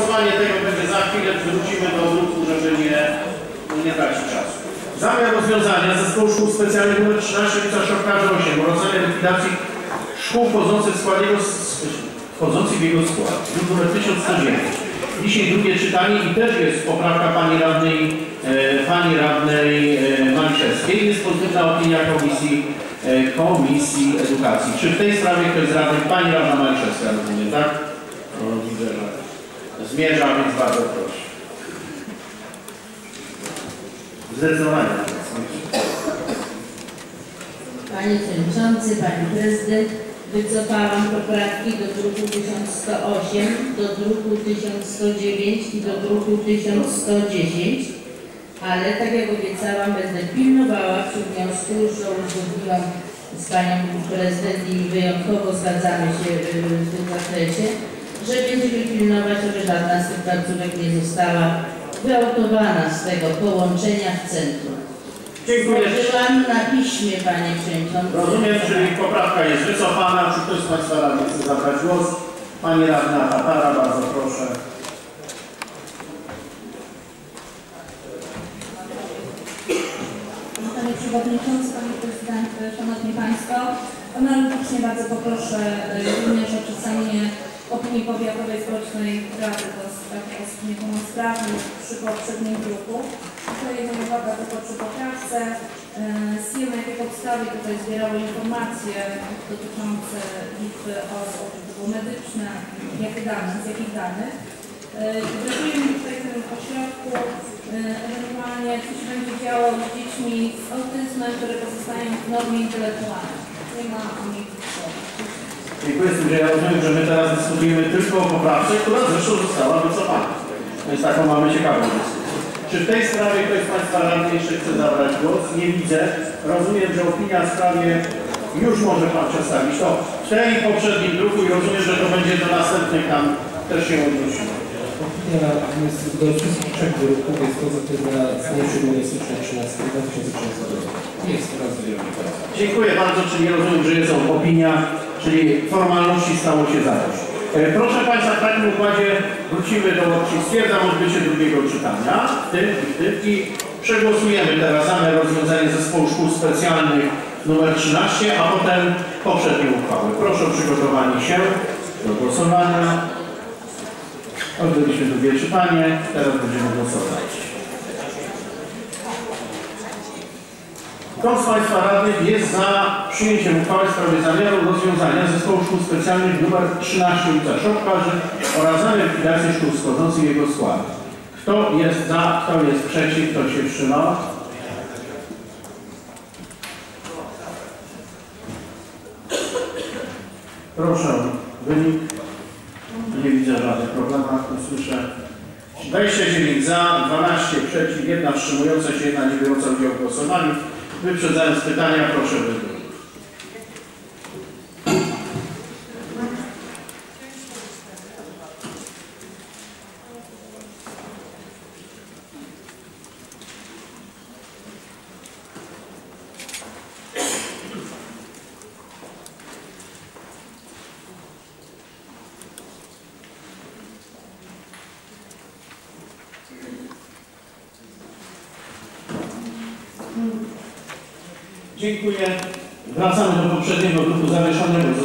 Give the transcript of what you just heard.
Głosowanie tego będzie za chwilę, wrócimy do druku, żeby nie, nie tracić czasu. Zamiar rozwiązania zespołu szkół specjalnych nr 13 ulica Szopkarza 8 o rozwiązaniu likwidacji szkół wchodzących w skład jego, wchodzących w jego skład. Druk nr 1109. Dzisiaj drugie czytanie i też jest poprawka pani radnej, e, pani radnej e, Maliszewskiej. Jest pozytywna opinia komisji, e, komisji edukacji. Czy w tej sprawie ktoś z radnych, pani radna Maliszewska rozumie, tak? O, widzę, że zmierza, więc bardzo proszę. Zdecydowanie. Panie Przewodniczący, Pani Prezydent, wycofałam poprawki do druku 1108, do druku 1109 i do druku 1110, ale tak jak obiecałam, będę pilnowała przy wniosku, to uzgodniłam z Panią Prezydent i wyjątkowo zgadzamy się y, w tym zakresie, że będziemy pilnować, aby żadna z tych placówek nie została wyautowana z tego połączenia w centrum. Dziękuję. Złożyłam na piśmie, Panie Przewodniczący. Rozumiem, czyli poprawka jest wycofana. Czy ktoś z Państwa radnych chce zabrać głos? Pani radna Tatara, bardzo proszę. Panie Przewodniczący, Panie Prezydent, Szanowni Państwo, analogicznie bardzo poproszę również o przedstawienie opinii powiatowej społecznej Rady do spraw osób niepełnosprawnych przy poprzednim druku. Tutaj jedna uwaga tylko przy poprawce. Y, SIEM na jakiej podstawie tutaj zbierało informacje dotyczące liczby osób, to było medyczne, jakie dane, z jakich danych. Y, Brakuje mi tutaj w tym ośrodku y, ewentualnie co się będzie działo z dziećmi z autyzmem, które pozostają w normie intelektualnej. Nie ma o nich słowa. Dziękuję. Z tym, że ja rozumiem, że my teraz dyskutujemy tylko o poprawce, która zresztą została wycofana. Więc taką mamy ciekawą dyskusję. Czy w tej sprawie ktoś z Państwa radnych jeszcze chce zabrać głos? Nie widzę. Rozumiem, że opinia w sprawie już może Pan przedstawić. To w tej i poprzednim druku i rozumiem, że to będzie do następnych tam też się odnosiło. Opinia jest do wszystkich trzech grupów jest pozytywna z dnia 7 stycznia 13 2013 roku. Nie jest teraz. Dziękuję bardzo, czyli rozumiem, że jest opinia, czyli formalności stało się zadość. E, Proszę Państwa, w takim układzie wrócimy do, czyli stwierdzam odbycie drugiego czytania, w tym i w tym i przegłosujemy teraz zamiar rozwiązania zespołu szkół specjalnych numer 13, a potem poprzednie uchwały. Proszę o przygotowanie się do głosowania. Odbyliśmy drugie czytanie, teraz będziemy głosować. Kto z Państwa radnych jest za przyjęciem uchwały w sprawie zamiaru rozwiązania zespołu szkół specjalnych nr 13 ulica Szopkarzy oraz zamiar likwidacji szkół wschodzących w jego skład? Kto jest za, kto jest przeciw, kto się wstrzymał? Proszę, wynik. Nie widzę żadnych problemów, nie słyszę. 29 za, 12 przeciw, 1 wstrzymująca się, 1 nie biorąca udziału w głosowaniu. Wyprzedzając pytania, proszę wybrać. Dziękuję. Wracamy do poprzedniego grupu zawieszonego.